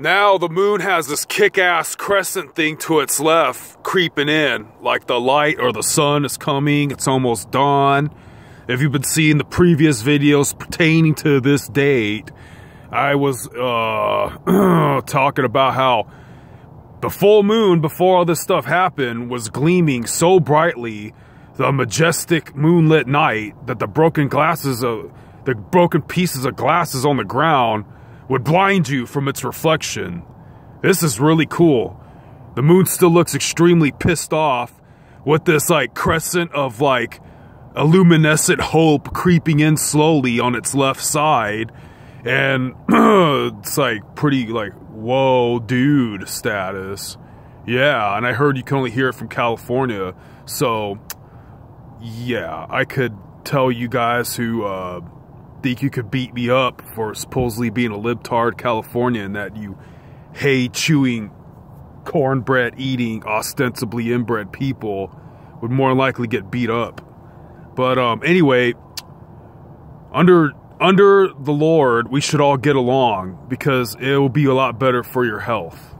Now the moon has this kick-ass crescent thing to its left creeping in, like the light or the sun is coming, it's almost dawn. If you've been seeing the previous videos pertaining to this date, I was uh, talking about how the full moon before all this stuff happened was gleaming so brightly the majestic moonlit night that the broken glasses of the broken pieces of glasses on the ground would blind you from its reflection. This is really cool. The moon still looks extremely pissed off with this like crescent of like a luminescent hope creeping in slowly on its left side. And it's like pretty like, whoa, dude status. Yeah, and I heard you can only hear it from California. So, yeah, I could tell you guys who uh, think you could beat me up for supposedly being a libtard Californian that you hay chewing, cornbread eating, ostensibly inbred people would more likely get beat up. But um, anyway, under under the Lord, we should all get along because it will be a lot better for your health.